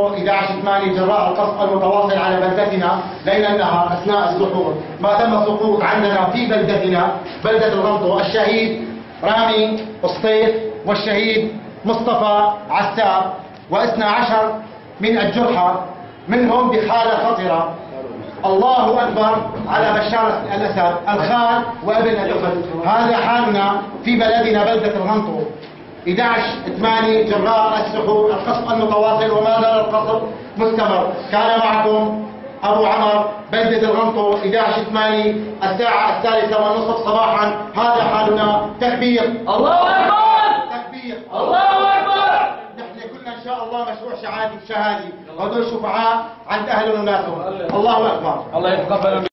11 8 جراء القصف المتواصل على بلدتنا ليل النهار أثناء السقوط ما تم سقوط عندنا في بلدتنا بلدة الغنطو الشهيد رامي الصيف والشهيد مصطفى عساب واثنى عشر من الجرحى. منهم بحالة خطرة. الله أكبر على بشار الأسد الخال وابن الاخت هذا حالنا في بلدنا بلدة الغنطو. 11 8 جراء السحور القصف المتواصل وما زال القصف مستمر. كان معكم أبو عمر بلدة الغنطو 11 8 الساعة الثالثة والنصف صباحا. هذا حالنا. تكبير. الله أكبر! تكبير. الله أكبر! نحن كلنا إن شاء الله مشروع شهادي شهادي. وهذول شفعاء عند أهل وناسهم الله أكبر. الله يتقبل